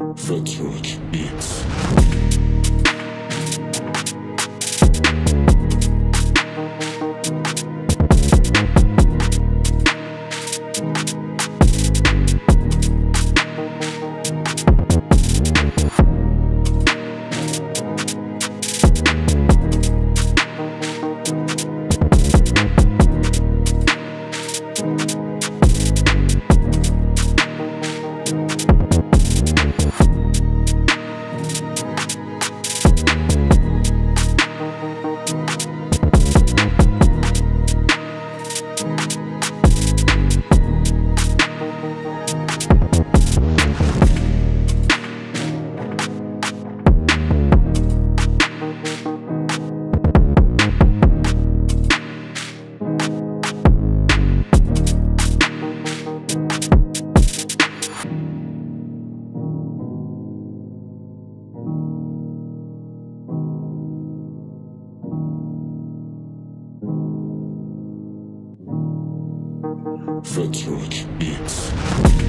Fetruck Beats. Fetruck Beats.